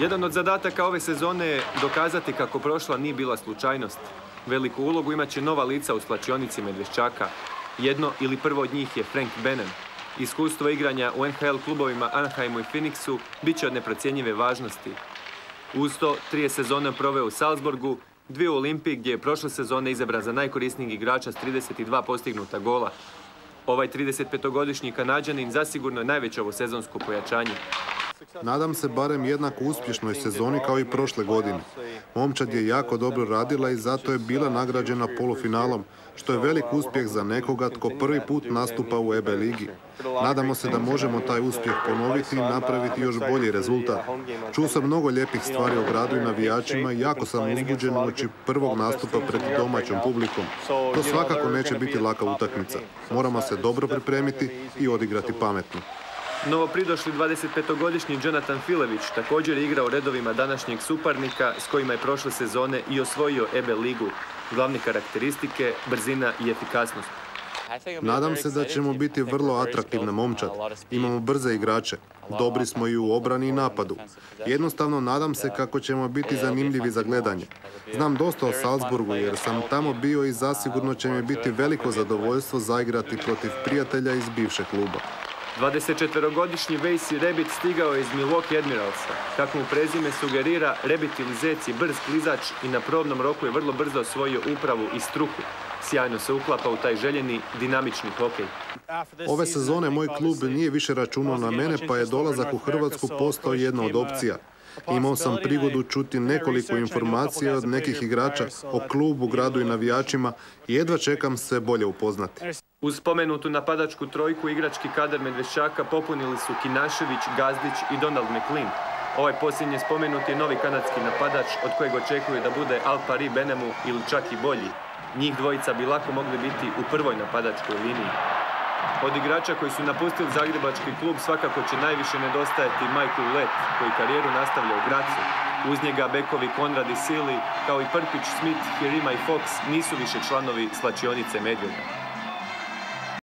Jedan od zadataka ove sezone je dokazati kako prošla nije bila slučajnost. Veliku ulogu imat će nova lica u slačionici Medveščaka. Jedno ili prvo od njih je Frank Benem. Iskustvo igranja u NHL klubovima Anaheimu i Phoenixu bit će od neprocjenjive važnosti. Uz to, trije sezone proveo u Salzburgu, dvije u Olimpiji gdje je prošle sezone izabran za najkorisnijeg igrača s 32 postignuta gola. Ovaj 35-godišnji Kanadžanin zasigurno je najveće ovo sezonsko pojačanje. Nadam se barem jednako uspješnoj sezoni kao i prošle godine. Momčad je jako dobro radila i zato je bila nagrađena polufinalom, što je velik uspjeh za nekoga tko prvi put nastupa u EB ligi. Nadamo se da možemo taj uspjeh ponoviti i napraviti još bolji rezultat. Čuo sam mnogo lijepih stvari o gradu i navijačima i jako sam uzbuđen uoči prvog nastupa pred domaćom publikom. To svakako neće biti laka utakmica. Moramo se dobro pripremiti i odigrati pametno. Novopridošli 25-godišnji Jonathan Filević također je igrao redovima današnjeg suparnika s kojima je prošle sezone i osvojio EB ligu. Glavne karakteristike, brzina i efikasnost. Nadam se da ćemo biti vrlo atraktivna momčad. Imamo brze igrače. Dobri smo i u obrani i napadu. Jednostavno nadam se kako ćemo biti zanimljivi za gledanje. Znam dosta o Salzburgu jer sam tamo bio i zasigurno će mi biti veliko zadovoljstvo zaigrati protiv prijatelja iz bivšeg kluba. 24-godišnji Vejsi Rebit stigao je iz Milwaukee Admiralsa. Kako mu prezime sugerira, Rebit ili Zec je brz klizač i na probnom roku je vrlo brzo osvojio upravu i struku. Sjajno se uklapa u taj željeni dinamični hokej. Ove sezone moj klub nije više računao na mene pa je dolazak u Hrvatsku postao jedna od opcija. Imao sam prigodu čuti nekoliko informacija od nekih igrača o klubu, gradu i navijačima i jedva čekam se bolje upoznati. Uz spomenutu napadačku trojku igrački kadar Medveščaka popunili su Kinašević, Gazdić i Donald McLean. Ovaj posljednji spomenuti je novi kanadski napadač od kojeg očekuje da bude Al Pari Benemu ili čak i bolji. Njih dvojica bi lako mogli biti u prvoj napadačkoj liniji. Od igrača koji su napustili Zagrebački klub svakako će najviše nedostajati Michael Let, koji karijeru nastavlja u Gracu. Uz njega bekovi Konrad i Sili, kao i Prpić, Smith, Hirima i Fox nisu više članovi slačionice Medvjeda.